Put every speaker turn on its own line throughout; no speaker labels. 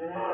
Yeah.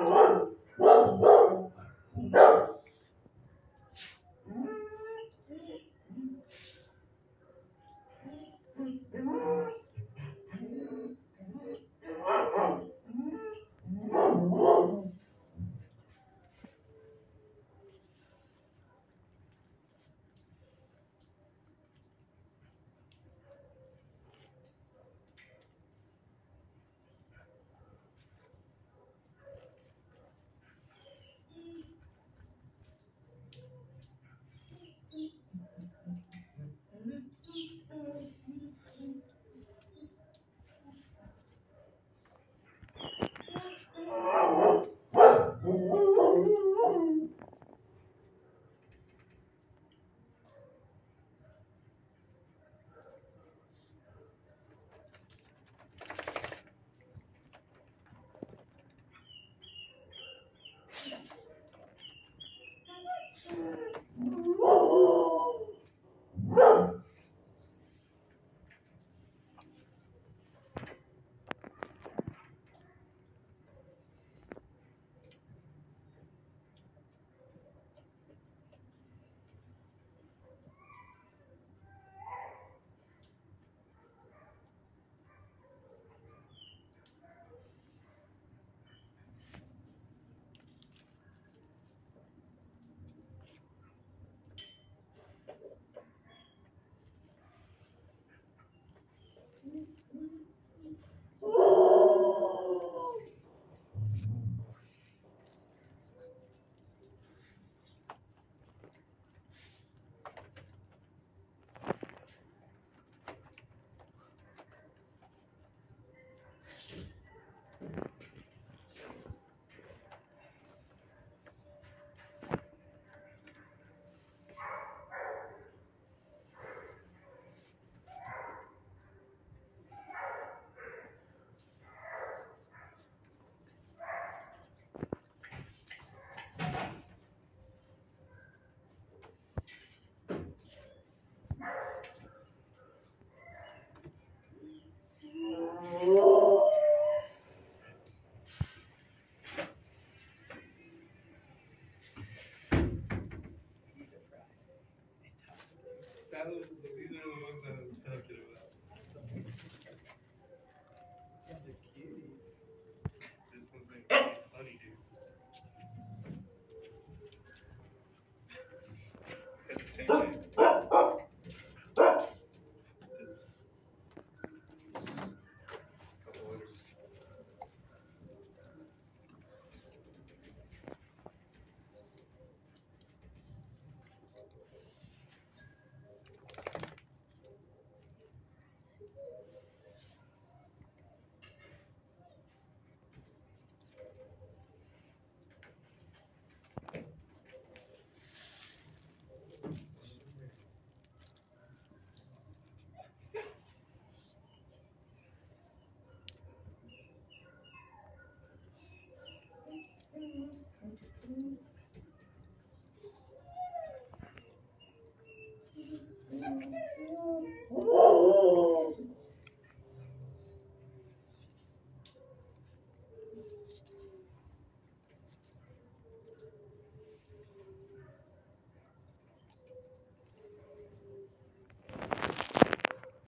Pronto.